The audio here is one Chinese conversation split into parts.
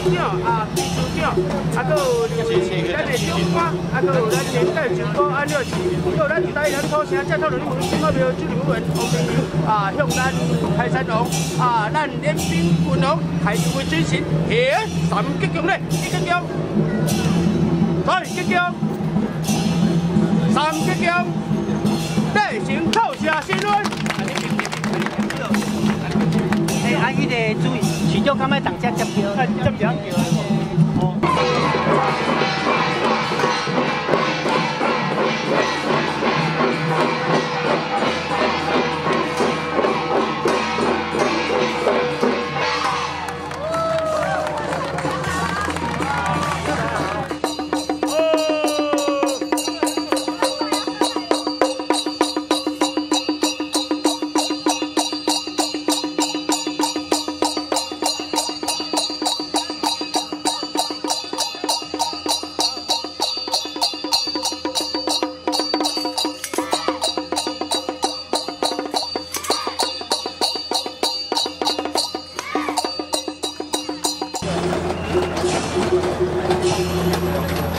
咱的副市长啊、秘书长，啊，搁有咱的长官，啊，搁有咱年代主播安乐琪，搁有咱台南土城正统人物新号标主任委员王明友啊，向咱开山王啊，咱联兵军王开一位军神，here 三吉强嘞，一吉强，三吉强，三吉强，地形靠下新闻。哎，啊，迄个注意，市长敢要当车接票，接票。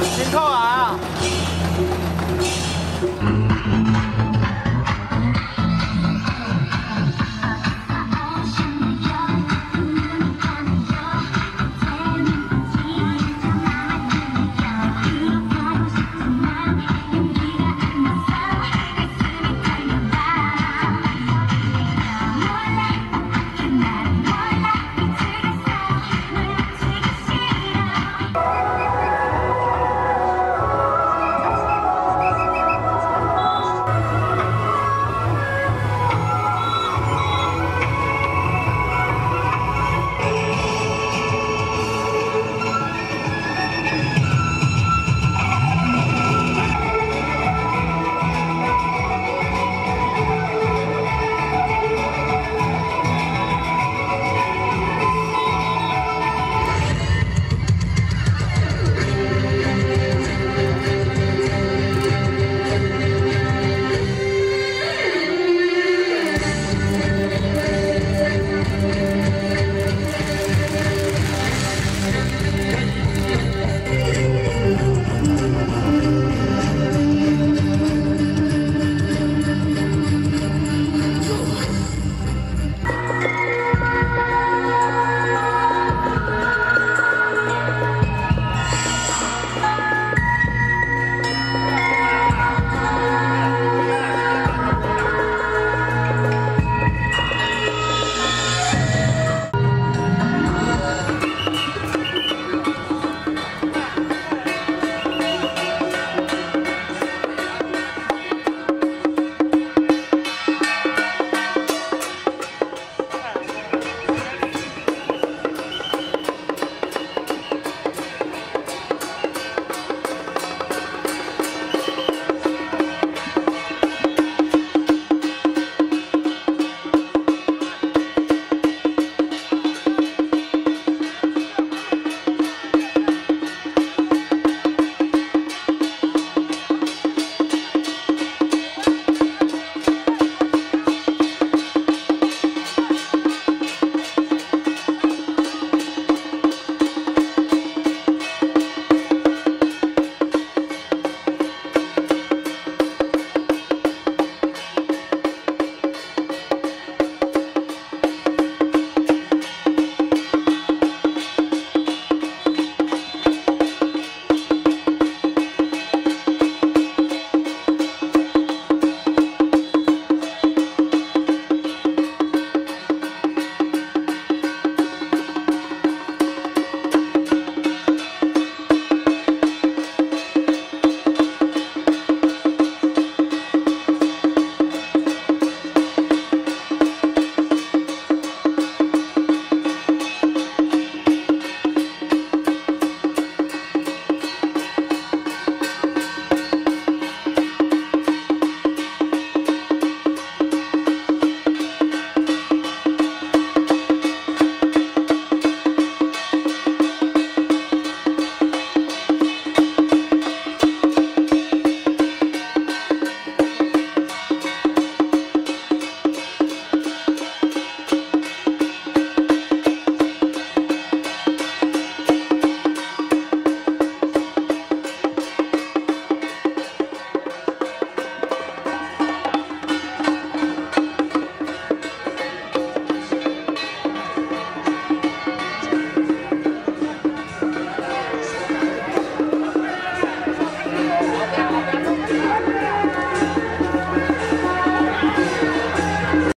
辛苦啊。